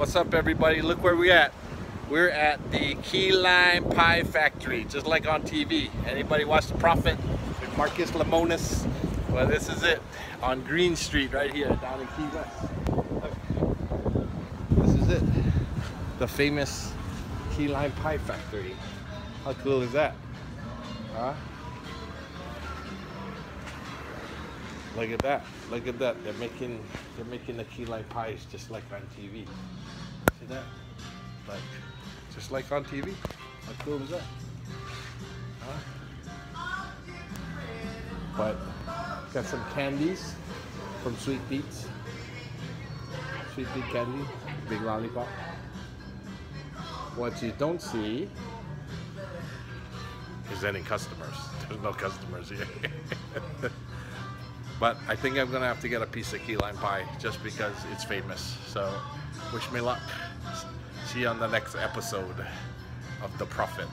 What's up everybody? Look where we at. We're at the Key Lime Pie Factory, just like on TV. Anybody watch The Profit with Marcus Lemonis? Well, this is it on Green Street right here down in Key West. This is it. The famous Key Lime Pie Factory. How cool is that? Huh? Look at that. Look at that. They're making they're making the key lime pies just like on TV. See that? Like just like on TV. How cool is that? Huh? But got some candies from Sweet Beets. Sweet Beet candy, big lollipop. What you don't see is any customers. There's no customers here. But I think I'm gonna have to get a piece of key lime pie just because it's famous. So wish me luck. See you on the next episode of The Profit.